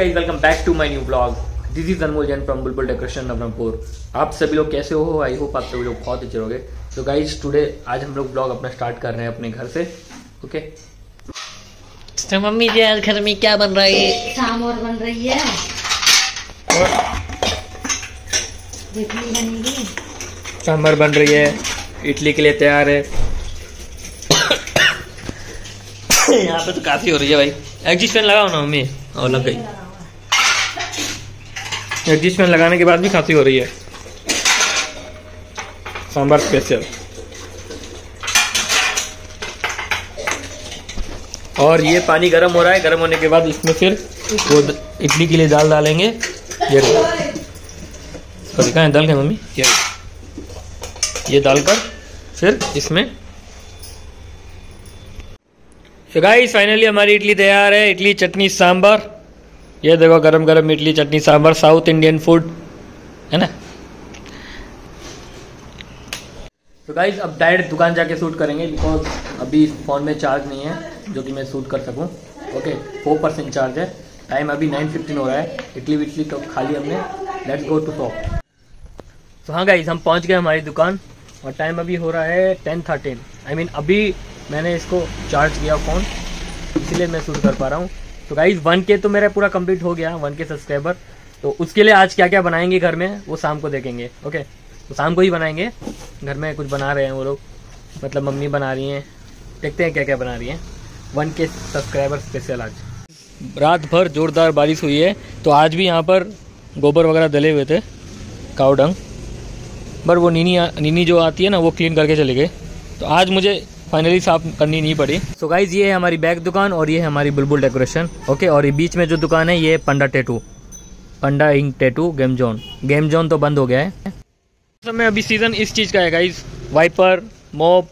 Guys welcome back to my new blog this is Anmol Jain from Bulbul decoration Nabarangpur आप सभी लोग कैसे हो? आई होप आप सभी लोग बहुत अच्छे होंगे। तो गाइस टुडे आज हम लोग ब्लॉग अपना स्टार्ट कर रहे हैं अपने घर से ओके तो मम्मी जी आज घर में क्या बन रहा है? सांभर बन रही है। इडली बनेगी सांभर बन रही है। इडली के लिए तैयार है। यहाँ पे तो काफ़ी हो रही है भाई। एग्जिस्ट फ़ैन लगाओ ना मम्मी। और लग गई। एग्जिस्ट फ़ैन लगाने के बाद भी खांसी हो रही है। सांभर स्पेशल। और ये पानी गर्म हो रहा है, गर्म होने के बाद इसमें फिर वो इडली के लिए दाल डालेंगे। ये। इसको दाल के मम्मी। ये। ये डालकर फिर इसमें तो गाइस फाइनली हमारी इडली तैयार है। इडली, चटनी, सांभर। ये देखो गरम गरम idli, chutney, sambar, South Indian food, है ना? तो गाइस अब डायरेक्ट दुकान जाके शूट करेंगे बिकॉज़ अभी फ़ोन में चार्ज नहीं है, जो कि मैं शूट कर सकूँ। ओके फोर परसेंट चार्ज है। टाइम अभी नाइन फिफ्टीन हो रहा है। इडली विटली तो खाली हमने। लेट्स गो टू शॉप तो हाँ गाइज़ हम पहुँच गए हमारी दुकान, और टाइम अभी हो रहा है टेन थर्टीन आई मीन अभी मैंने इसको चार्ज किया फ़ोन इसलिए मैं शूट कर पा रहा हूँ। तो गाइज़ वन के तो मेरा पूरा कंप्लीट हो गया वन के सब्सक्राइबर तो उसके लिए आज क्या क्या बनाएँगे घर में, वो शाम को देखेंगे ओके तो शाम को ही बनाएँगे। घर में कुछ बना रहे हैं वो लोग मतलब मम्मी बना रही हैं। देखते हैं क्या क्या बना रही हैं। वन के सब्सक्राइबर स्पेशल आज। रात भर जोरदार बारिश हुई है तो आज भी यहाँ पर गोबर वगैरह डले हुए थे काउ डंग पर वो नीनी नीनी जो आती है ना, वो क्लीन करके चले गए तो आज मुझे फाइनली साफ़ करनी नहीं पड़ी। सो so गाइज़ ये है हमारी बैग दुकान और ये है हमारी बुलबुल डेकोरेशन ओके और ये बीच में जो दुकान है, ये panda tattoo panda ink tattoo game zone game zone तो बंद हो गया है। समय अभी सीज़न इस चीज़ का है गाइज़ वाइपर मोप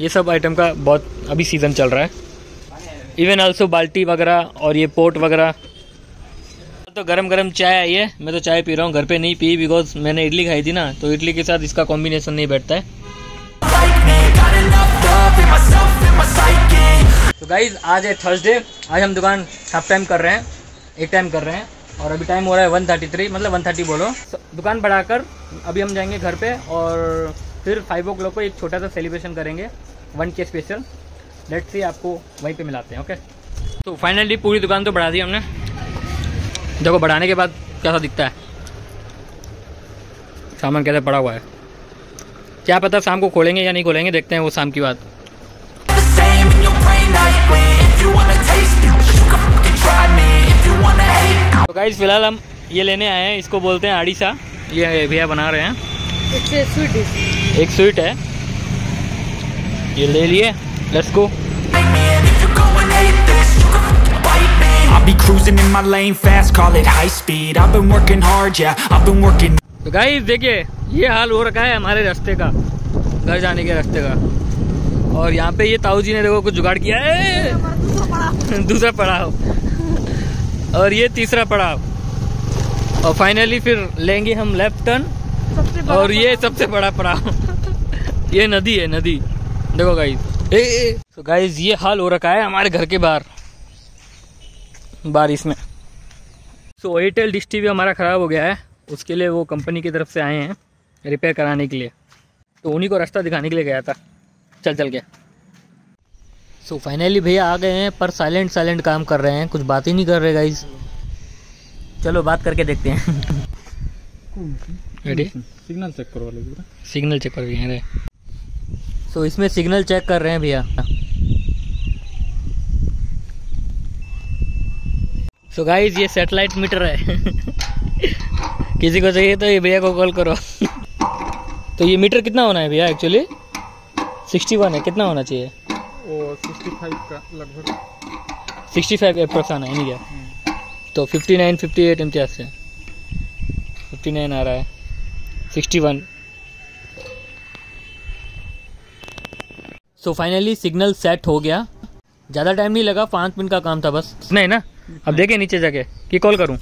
ये सब आइटम का बहुत अभी सीज़न चल रहा है। इवन आल्सो बाल्टी वगैरह और ये पोट वगैरह। तो गरम गरम चाय आई है। मैं तो चाय पी रहा हूँ, घर पे नहीं पी बिकॉज़ मैंने इडली खाई थी ना तो इडली के साथ इसका कॉम्बिनेशन नहीं बैठता है। तो गाइज़ आज है थर्सडे आज हम दुकान हाफ़ टाइम कर रहे हैं. एक टाइम कर रहे हैं. और अभी टाइम हो रहा है वन थर्टी थ्री मतलब वन थर्टी बोलो. दुकान बढ़ाकर अभी हम जाएँगे घर पे और फिर फाइव ओ क्लॉक को एक छोटा सा सेलिब्रेशन करेंगे. वन के स्पेशल लेट से आपको वहीं पे मिलाते हैं ओके तो फाइनली पूरी दुकान तो बढ़ा दी हमने. देखो, बढ़ाने के बाद कैसा दिखता है? सामान कैसे पड़ा हुआ है? क्या पता शाम को खोलेंगे या नहीं खोलेंगे, देखते हैं वो शाम की बात. तो गाइज़ फ़िलहाल हम ये लेने आए हैं इसको बोलते हैं आड़ीसा। ये भैया बना रहे हैं। स्वीट एक स्वीट है। ये ले लिए। Let's go cruising in my lane fast, call it high speed. I've been working hard, yeah, I've been working. तो गाइस देखिए ये हाल हो रखा है हमारे रास्ते का घर जाने के रास्ते का। और यहाँ पे ये ताऊ जी ने देखो कुछ जुगाड़ किया है। दूसरा पड़ाव और ये तीसरा पड़ाव। और फाइनली फिर लेंगे हम लेफ़्ट टर्न और ये सबसे बड़ा पड़ाव। ये नदी है नदी। देखो ए, ए तो गाइस ये हाल हो रखा है हमारे घर के बाहर। बारिश में। सो एयरटेल डिश टी हमारा ख़राब हो गया है। उसके लिए वो कंपनी की तरफ़ से आए हैं रिपेयर कराने के लिए। तो उन्हीं को रास्ता दिखाने के लिए गया था। चल चल के। सो फाइनली भैया आ गए हैं पर साइलेंट साइलेंट काम कर रहे हैं। कुछ बात ही नहीं कर रहे गाइज़ चलो बात करके देखते हैं। रेडी सिग्नल चेक करवा लो सिग्नल चेक कर रहे हैं सो इसमें सिग्नल चेक कर रहे हैं भैया। सो गाइस ये सेटेलाइट मीटर है। किसी को चाहिए तो ये भैया को कॉल करो। तो ये मीटर कितना होना है भैया एक्चुअली 61 है कितना होना चाहिए? वो 65 का लगभग। 65 एप्रोक्स आना है नहीं क्या? तो 59 58 इम्तियाज़ से। 59 आ रहा है। 61 सो फाइनली सिग्नल सेट हो गया। ज़्यादा टाइम नहीं लगा पाँच मिनट का काम था बस। नहीं ना? अब देखे नीचे जाके कि कॉल करूँ।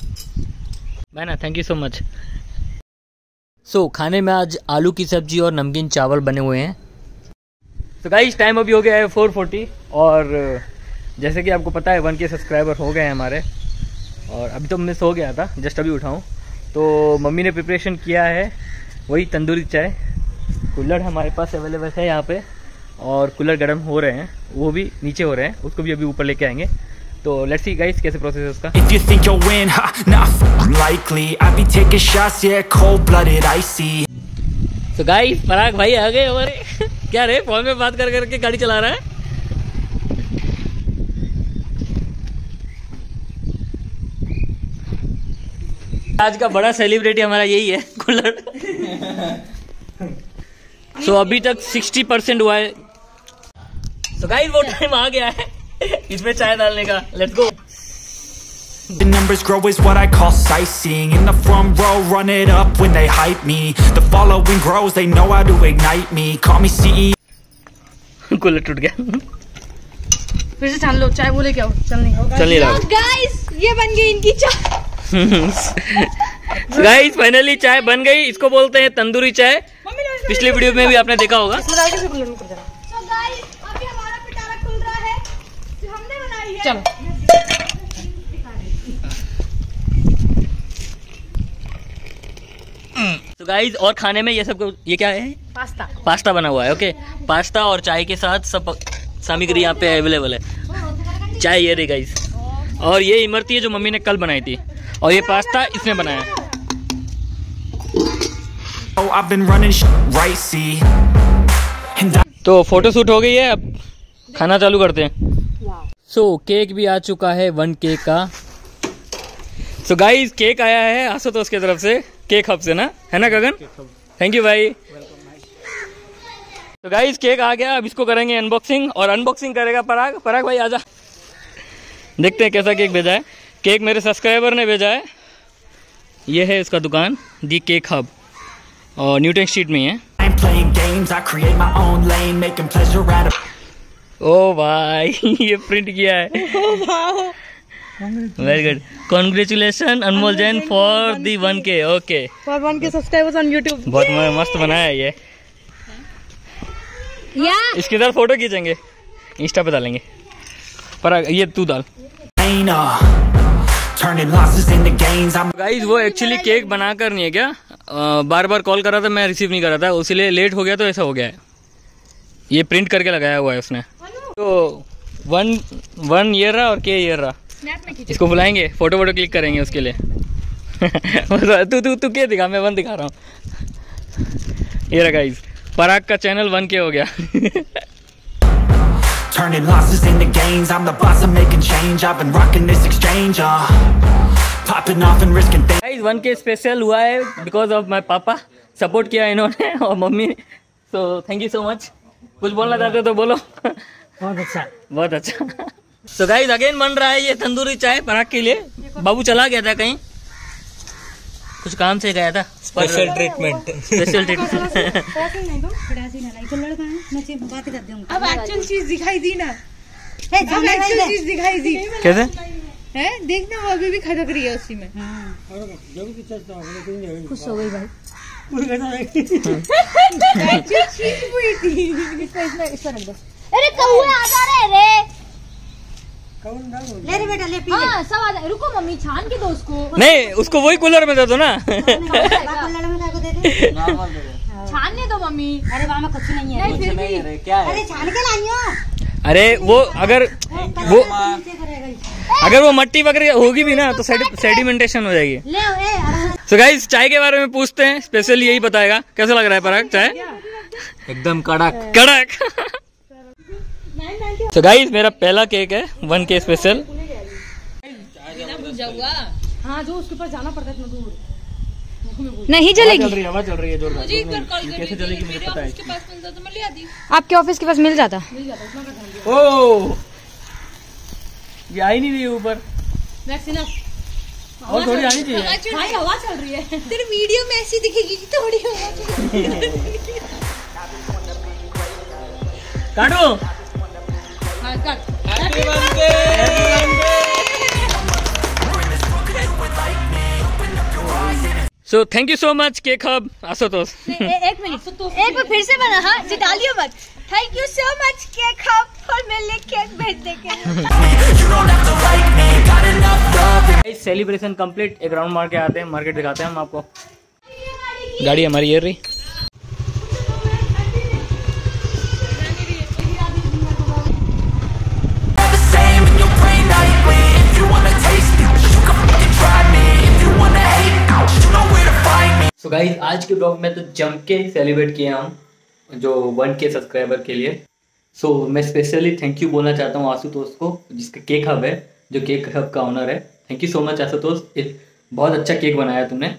मैं ना thank you so much so खाने में आज आलू की सब्ज़ी और नमकीन चावल बने हुए हैं। तो गाइस टाइम अभी हो गया है 4:40 और जैसे कि आपको पता है वन के सब्सक्राइबर हो गए हैं हमारे। और अभी तो मैं सो गया था जस्ट अभी उठाऊँ। तो मम्मी ने प्रिपरेशन किया है वही तंदूरी चाय। कूलर हमारे पास अवेलेबल है यहाँ पे और कूलर गर्म हो रहे हैं वो भी नीचे हो रहे हैं उसको भी अभी ऊपर लेके आएँगे। तो लेट्स सी गाइस कैसे प्रोसेस है उसका। If you think you'll win, ha, nah, likely. I be taking shots, yeah, cold-blooded, icy तो गाइस पराग भाई आ गए हमारे। क्या रे फ़ोन में बात कर करके गाड़ी चला रहा है? आज का बड़ा सेलिब्रिटी हमारा यही है कूलर। सो so, अभी तक 60 परसेंट हुआ है। तो गाइस वो टाइम आ गया है। इसमें चाय डालने का। Let's go The numbers grow is what I call sightseeing In the front row, run it up when they hype me The following grows, they know how to ignite me Call me E CEO cooler टूट गया फिर से छान लो चाय वो लेके आओ चल नहीं चल नहीं रहा गाइस ये बन गई इनकी चाय गाइस फाइनली चाय बन गई इसको बोलते हैं तंदूरी चाय पिछले वीडियो में भी आपने देखा होगा इसमें डाल के फिर कूलर में कर देना तो गाइस अभी हमारा पिटारा खुल रहा है जो हमने बनाई है चलो तो गाइस और खाने में ये सब ये क्या है? पास्ता। पास्ता बना हुआ है ओके पास्ता और चाय के साथ सब सामग्री यहाँ पे अवेलेबल है। चाय ये रही गाइस और ये इमरती है जो मम्मी ने कल बनाई थी। और ये पास्ता इसने बनाया है। Oh, तो फ़ोटो शूट हो गई है अब खाना चालू करते हैं। सो so, केक भी आ चुका है वन केक का। सो so, गाइस केक आया है आसो तो उसके तरफ़ से। केक हब से ना? है ना गगन? थैंक यू भाई। तो गाइस केक आ गया। अब इसको करेंगे अनबॉक्सिंग और अनबॉक्सिंग करेगा पराग। पराग भाई आजा। देखते हैं कैसा केक भेजा है। केक मेरे सब्सक्राइबर ने भेजा है। ये है इसका दुकान दी केक हब और न्यूटन स्ट्रीट में ही ओ भाई ये प्रिंट किया है। Very good congratulation Anmol Jain for the one K okay for one K subscribers on YouTube बहुत मस्त बनाया है ये। या इसके साथ फ़ोटो खींचेंगे। इंस्टा पे डालेंगे। पर ये तू डाल। गाइस वो एक्चुअली केक बनाकर नहीं है क्या? बार बार कॉल कर रहा था मैं रिसीव नहीं कर रहा था। इसीलिए लेट हो गया तो ऐसा हो गया है। ये प्रिंट करके लगाया हुआ है उसने। तो वन वन ईयर रहा और के ईयर रहा। इसको बुलाएँगे फ़ोटो वोटो क्लिक करेंगे उसके लिए। तू तू तू क्या दिखा? मैं वन दिखा रहा हूँ। ये रहा गाइस पराग का चैनल वन के हो गया। Turning losses into gains I'm the boss, I'm making change. I've been rocking this exchange, uh Popping off and risking things. Guys one K special हुआ है बिकॉज़ ऑफ़ माई पापा support किया इन्होंने और mummy so thank you so much कुछ बोलना चाहते हो तो बोलो। बहुत अच्छा। बहुत अच्छा। तो गाइस अगेन बन रहा है ये तंदूरी चाय पराग के लिए। बाबू चला गया था कहीं। कुछ काम से गया था। स्पेशल ट्रीटमेंट स्पेशल ट्रीटमेंट अब एक्चुअल चीज़ दिखाई दी ना। अब एक्चुअल चीज़ दिखाई दी। कैसे? है? देखना वो अभी भी खटक रही है उसी में। एक्चुअल चीज़ वही थी। अरे कौए आ जा रहे रे। ले रे बेटा ले पी हाँ सब आ जाए रुको मम्मी छान के दो उसको। नहीं उसको वही कूलर में दे दो ना। छानने दो मम्मी। अरे वहाँ कुछ नहीं है। नहीं फिर भी। अरे छान के लाइयो अरे वो अगर वो अगर वो मट्टी वगैरह होगी भी ना तो सेडिमेंटेशन हो जाएगी। सो। गाइस चाय के बारे में पूछते हैं। स्पेशल यही बताएगा। कैसा लग रहा है पराग? चाय? एकदम कड़क। कड़क। तो गाइस मेरा पहला केक है वन के स्पेशल हाँ जो उसके पास जाना पड़ता है इतना दूर। नहीं चल रही हवा चल रही है जोरदार कैसे चलेगी मुझे पता है। आपके ऑफ़िस के पास मिल जाता। ओ ये आई नहीं रही ऊपर। और थोड़ी आनी चाहिए भाई हवा चल रही है। तेरे वीडियो में ऐसी दिखेगी कि थोड़ी हवा हाँ। Cut. So thank you so much cake hub Ashutosh एक मिनट एक बार फिर से बना हाँ डालियो मत। Thank you so much cake आप और मेरे केक भेजने के सेलिब्रेशन कंप्लीट एक राउंड मार के आते हैं मार्केट दिखाते हैं हम आपको। गाड़ी हमारी ये रही। Me गाइज़ आज के ब्लॉग में तो जम के सेलिब्रेट किए हम जो वन के सब्सक्राइबर के लिए। सो so, मैं स्पेशली थैंक यू बोलना चाहता हूँ आशुतोष को जिसका केक हब है जो केक हब का ऑनर है। Thank you so much Ashutosh बहुत अच्छा केक बनाया तुमने।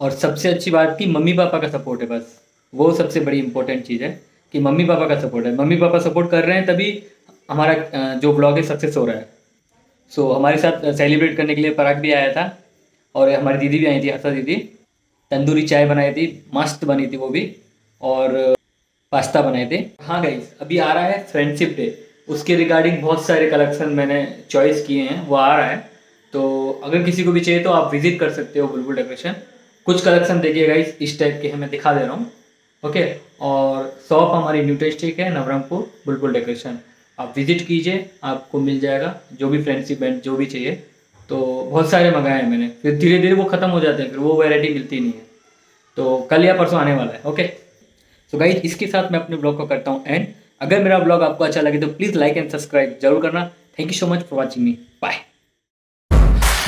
और सबसे अच्छी बात की मम्मी पापा का सपोर्ट है बस। वो सबसे बड़ी इंपॉर्टेंट चीज़ है कि मम्मी पापा का सपोर्ट है। मम्मी पापा सपोर्ट कर रहे हैं तभी हमारा जो ब्लॉग है सक्सेस हो रहा है। सो so, हमारे साथ सेलिब्रेट करने के लिए पराग भी आया था और हमारी दीदी भी आई थी हर्षा दीदी। तंदूरी चाय बनाई थी, मस्त बनी थी वो भी, और पास्ता बनाए थे। हाँ गाइस अभी आ रहा है फ्रेंडशिप डे उसके रिगार्डिंग बहुत सारे कलेक्शन मैंने चॉइस किए हैं, वो आ रहा है। तो अगर किसी को भी चाहिए तो आप विज़िट कर सकते हो बुलबुल डेकोरेशन कुछ कलेक्शन देखिए गाइस इस टाइप के हैं, मैं दिखा दे रहा हूँ। ओके और शॉप हमारी न्यू टेस्टिक है नवरंगपुर बुलबुल डेकोरेशन आप विज़िट कीजिए, आपको मिल जाएगा, जो भी फ्रेंडशिप बैंड जो भी चाहिए। तो बहुत सारे मंगाए हैं मैंने। फिर धीरे धीरे वो ख़त्म हो जाते हैं, फिर वो वैरायटी मिलती नहीं है। तो कल या परसों आने वाला है ओके सो गाइज़ इसके साथ मैं अपने ब्लॉग को करता हूँ एंड अगर मेरा ब्लॉग आपको अच्छा लगे तो प्लीज़ लाइक एंड सब्सक्राइब ज़रूर करना। Thank you so much for watching me bye